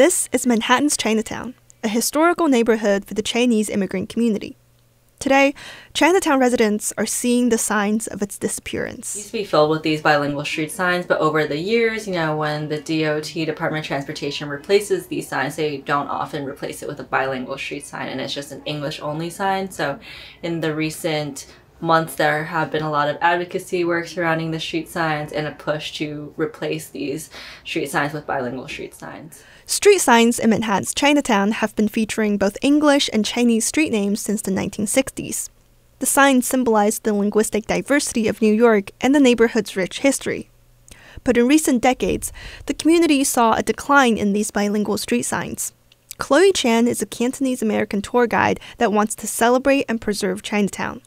This is Manhattan's Chinatown, a historical neighborhood for the Chinese immigrant community. Today, Chinatown residents are seeing the signs of its disappearance. It used to be filled with these bilingual street signs, but over the years, you know, when the DOT, Department of Transportation, replaces these signs, they don't often replace it with a bilingual street sign and it's just an English only sign. So, in the recent months, there have been a lot of advocacy work surrounding the street signs and a push to replace these street signs with bilingual street signs. Street signs in Manhattan's Chinatown have been featuring both English and Chinese street names since the 1960s. The signs symbolize the linguistic diversity of New York and the neighborhood's rich history. But in recent decades, the community saw a decline in these bilingual street signs. Chloe Chan is a Cantonese American tour guide that wants to celebrate and preserve Chinatown.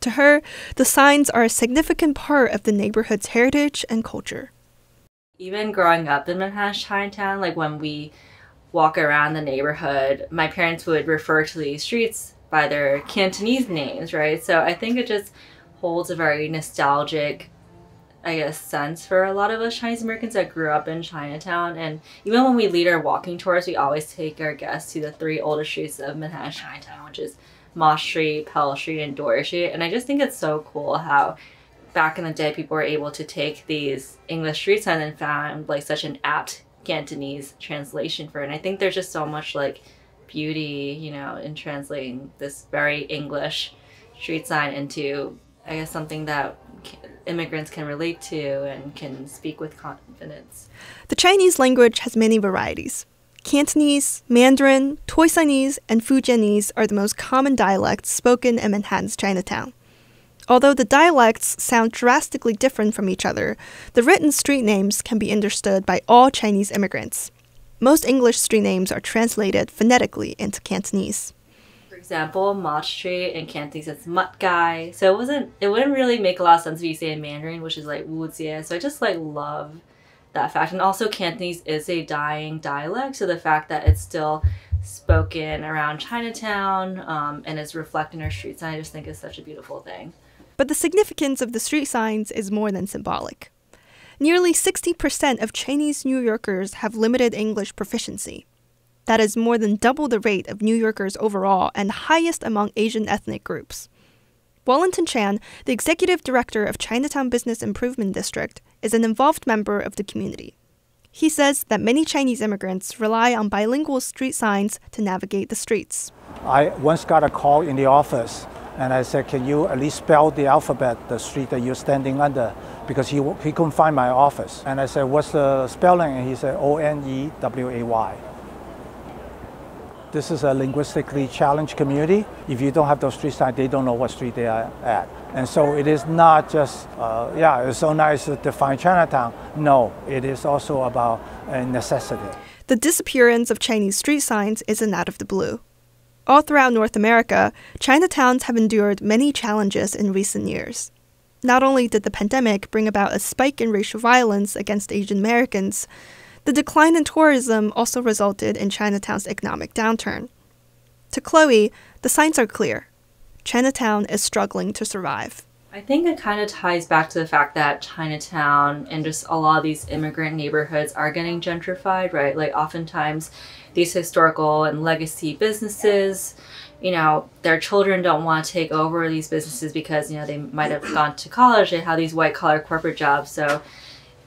To her, the signs are a significant part of the neighborhood's heritage and culture even growing up in Manhattan Chinatown, like when we walk around the neighborhood, my parents would refer to these streets by their Cantonese names, right? So I think it just holds a very nostalgic, I guess, sense for a lot of us Chinese Americans that grew up in Chinatown. And even when we lead our walking tours, we always take our guests to the three oldest streets of Manhattan Chinatown, which is Mott Street, Pell Street, and Doyers Street. And I just think it's so cool how back in the day, people were able to take these English street signs and found like such an apt Cantonese translation for it. And I think there's just so much like beauty, you know, in translating this very English street sign into, I guess, something that immigrants can relate to and can speak with confidence. The Chinese language has many varieties. Cantonese, Mandarin, Toisanese, and Fujianese are the most common dialects spoken in Manhattan's Chinatown. Although the dialects sound drastically different from each other, the written street names can be understood by all Chinese immigrants. Most English street names are translated phonetically into Cantonese. For example, Mott Street in Cantonese it's Mut Guy. So it wasn't it wouldn't really make a lot of sense if you say in Mandarin, which is like Wu Jie. So I just like love that fact. And also Cantonese is a dying dialect, so the fact that it's still spoken around Chinatown um, and is reflected in our streets, I just think is such a beautiful thing. But the significance of the street signs is more than symbolic. Nearly 60% of Chinese New Yorkers have limited English proficiency. That is more than double the rate of New Yorkers overall and highest among Asian ethnic groups. Wellington Chen, the executive director of Chinatown Business Improvement District, is an involved member of the community. He says that many Chinese immigrants rely on bilingual street signs to navigate the streets. I once got a call in the office and I said, can you at least spell the alphabet, the street that you're standing under? Because he, he couldn't find my office. And I said, what's the spelling? And he said, O-N-E-W-A-Y. This is a linguistically challenged community. If you don't have those street signs, they don't know what street they are at. And so it is not just, uh, yeah, it's so nice to define Chinatown. No, it is also about necessity. The disappearance of Chinese street signs isn't out of the blue. All throughout North America, Chinatowns have endured many challenges in recent years. Not only did the pandemic bring about a spike in racial violence against Asian Americans, the decline in tourism also resulted in Chinatown's economic downturn. To Chloe, the signs are clear. Chinatown is struggling to survive. I think it kind of ties back to the fact that Chinatown and just a lot of these immigrant neighborhoods are getting gentrified, right? Like, oftentimes, these historical and legacy businesses you know their children don't want to take over these businesses because you know they might have gone to college they have these white collar corporate jobs so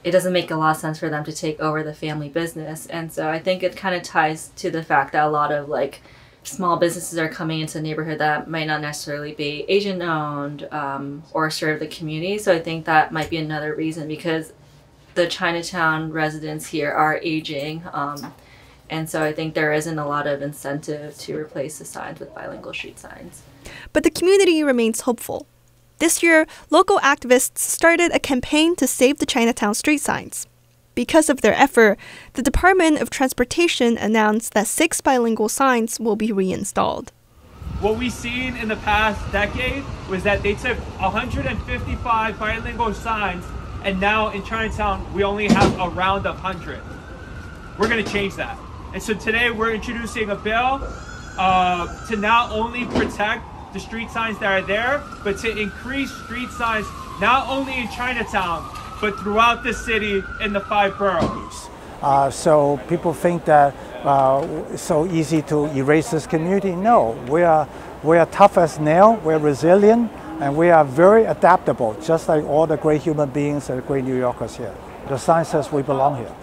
it doesn't make a lot of sense for them to take over the family business and so i think it kind of ties to the fact that a lot of like small businesses are coming into the neighborhood that might not necessarily be asian owned um, or serve the community so i think that might be another reason because the chinatown residents here are aging um, and so I think there isn't a lot of incentive to replace the signs with bilingual street signs. But the community remains hopeful. This year, local activists started a campaign to save the Chinatown street signs. Because of their effort, the Department of Transportation announced that six bilingual signs will be reinstalled. What we've seen in the past decade was that they took 155 bilingual signs, and now in Chinatown, we only have around 100. We're going to change that. And so today we're introducing a bill uh, to not only protect the street signs that are there, but to increase street signs not only in Chinatown, but throughout the city in the five boroughs. Uh, so people think that uh, it's so easy to erase this community. No, we are, we are tough as nail, we're resilient, and we are very adaptable, just like all the great human beings and great New Yorkers here. The sign says we belong here.